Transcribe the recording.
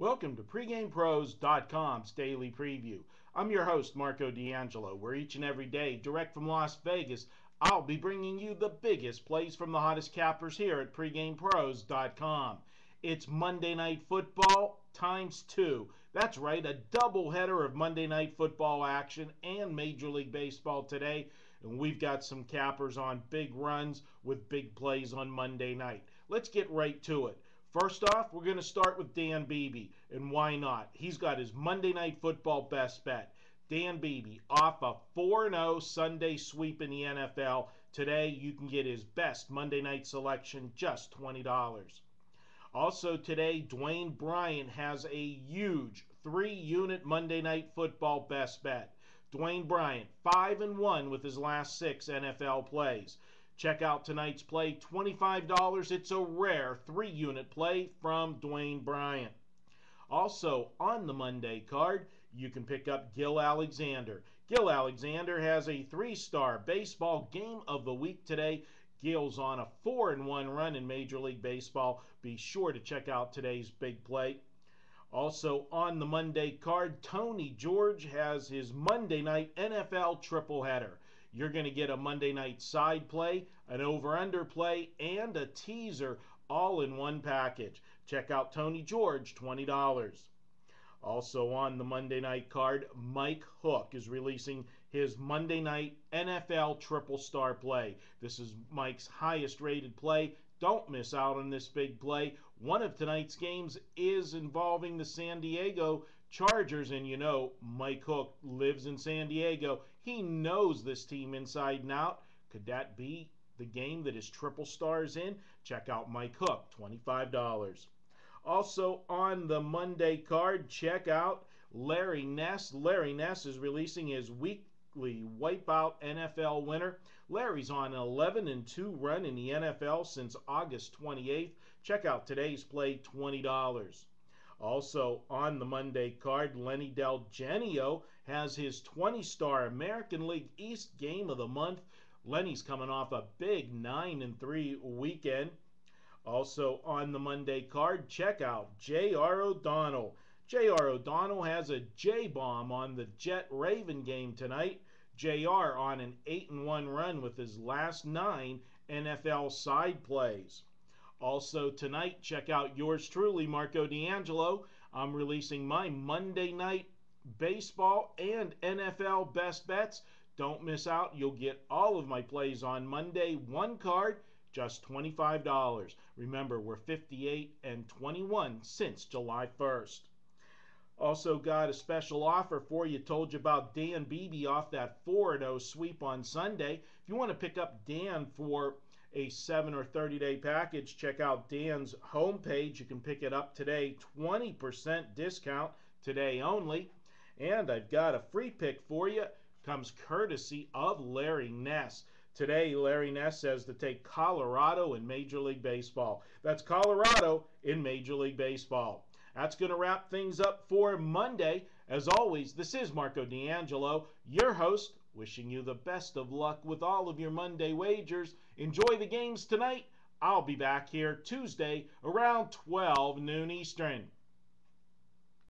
Welcome to PregamePros.com's daily preview. I'm your host, Marco D'Angelo, where each and every day, direct from Las Vegas, I'll be bringing you the biggest plays from the hottest cappers here at PregamePros.com. It's Monday Night Football times two. That's right, a double header of Monday Night Football action and Major League Baseball today. And we've got some cappers on big runs with big plays on Monday night. Let's get right to it. First off, we're going to start with Dan Beebe, and why not? He's got his Monday Night Football best bet. Dan Beebe off a 4 0 Sunday sweep in the NFL. Today, you can get his best Monday night selection, just $20. Also, today, Dwayne Bryant has a huge three unit Monday Night Football best bet. Dwayne Bryant, 5 and 1 with his last six NFL plays. Check out tonight's play, $25. It's a rare three unit play from Dwayne Bryant. Also, on the Monday card, you can pick up Gil Alexander. Gil Alexander has a three star baseball game of the week today. Gil's on a 4 and 1 run in Major League Baseball. Be sure to check out today's big play. Also on the Monday card, Tony George has his Monday night NFL triple header. You're going to get a Monday night side play, an over under play, and a teaser all in one package. Check out Tony George, $20. Also on the Monday night card, Mike Hook is releasing his Monday night NFL triple star play. This is Mike's highest rated play. Don't miss out on this big play. One of tonight's games is involving the San Diego Chargers, and you know, Mike Hook lives in San Diego. He knows this team inside and out. Could that be the game that his triple stars in? Check out Mike Hook, $25. Also on the Monday card, check out Larry Ness. Larry Ness is releasing his week wipeout NFL winner. Larry's on an 11 and 2 run in the NFL since August 28th. Check out today's play $20. Also on the Monday card, Lenny Del Genio has his 20 star American League East game of the month. Lenny's coming off a big 9 and 3 weekend. Also on the Monday card, check out J.R. O'Donnell. J.R. O'Donnell has a J bomb on the Jet Raven game tonight. J.R. on an 8 and 1 run with his last 9 NFL side plays. Also tonight, check out yours truly, Marco D'Angelo. I'm releasing my Monday night baseball and NFL best bets. Don't miss out. You'll get all of my plays on Monday, one card, just $25. Remember, we're 58 and 21 since July 1st. Also got a special offer for you. Told you about Dan Beebe off that 4-0 sweep on Sunday. If you want to pick up Dan for a 7 or 30 day package, check out Dan's homepage. You can pick it up today. 20% discount today only. And I've got a free pick for you. Comes courtesy of Larry Ness. Today, Larry Ness says to take Colorado in Major League Baseball. That's Colorado in Major League Baseball. That's going to wrap things up for Monday. As always, this is Marco D'Angelo, your host, wishing you the best of luck with all of your Monday wagers. Enjoy the games tonight. I'll be back here Tuesday around 12 noon Eastern.